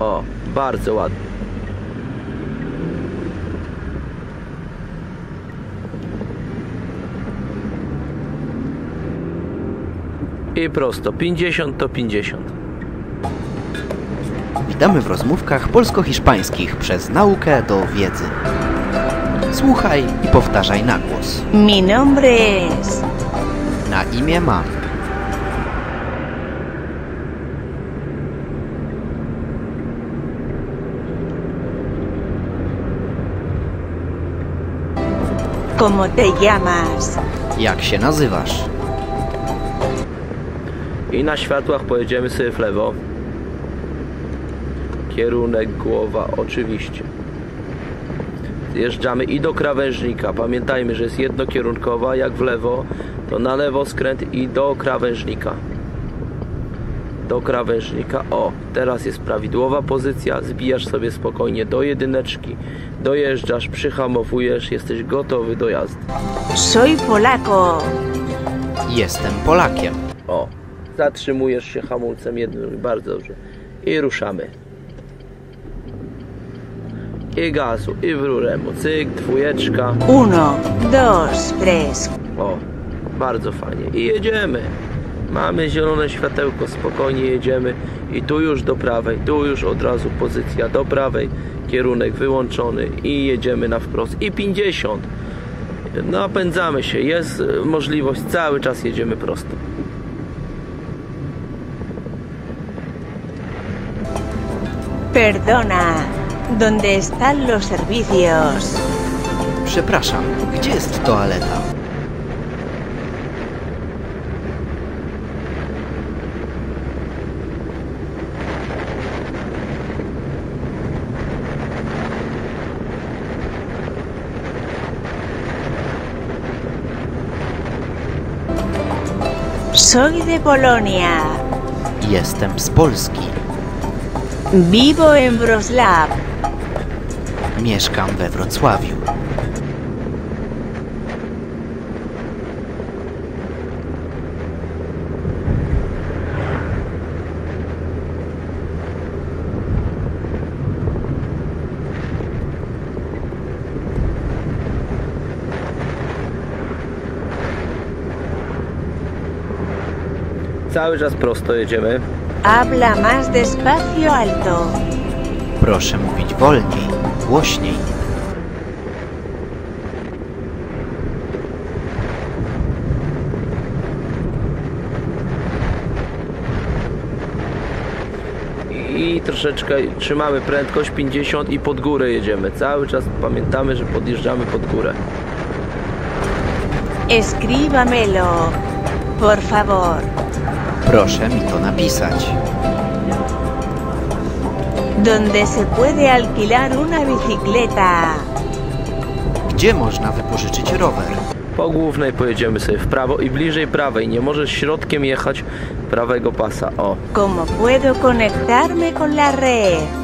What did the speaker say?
O, bardzo ładnie. I prosto, 50 to 50. Witamy w rozmówkach polsko-hiszpańskich przez naukę do wiedzy. Słuchaj i powtarzaj na głos. Mi nombre es. Na imię mam. ¿Cómo te llamas? Jak się nazywasz? I na światłach pojedziemy sobie w lewo. Kierunek głowa, oczywiście. Zjeżdżamy i do krawężnika. Pamiętajmy, że jest jednokierunkowa. Jak w lewo, to na lewo skręt i do krawężnika. Do krawężnika. O, teraz jest prawidłowa pozycja. Zbijasz sobie spokojnie do jedyneczki. Dojeżdżasz, przyhamowujesz, jesteś gotowy do jazdy. Soy polaco. Jestem Polakiem. O, zatrzymujesz się hamulcem jednym, bardzo dobrze. I ruszamy. I gazu, i w rurę mu. Cyk, dwójeczka. Uno, dos, tres. O, bardzo fajnie. I jedziemy. Mamy zielone światełko, spokojnie jedziemy. I tu już do prawej, tu już od razu pozycja do prawej. Kierunek wyłączony i jedziemy na wprost. I 50. Napędzamy się, jest możliwość, cały czas jedziemy prosto. Perdona. ¿Dónde están los servicios? Przepraszam, gdzie jest toaleta? Soy de Polonia. Jestem z Polski. Vivo en Wrocław. Mieszkam we Wrocławiu. Cały czas prosto jedziemy. Habla más despacio alto. Proszę mówić wolniej, głośniej. i troszeczkę trzymamy prędkość 50 i pod górę jedziemy. Cały czas pamiętamy, że podjeżdżamy pod górę. Escríbamelo. Por favor. Proszę mi to napisać. ¿Dónde se puede alquilar una bicicleta? Gdzie można wypożyczyć rower? Po głównej pojedziemy sobie w prawo i bliżej prawej. Nie możesz środkiem jechać prawego pasa. O, ¿Cómo puedo conectarme con la red?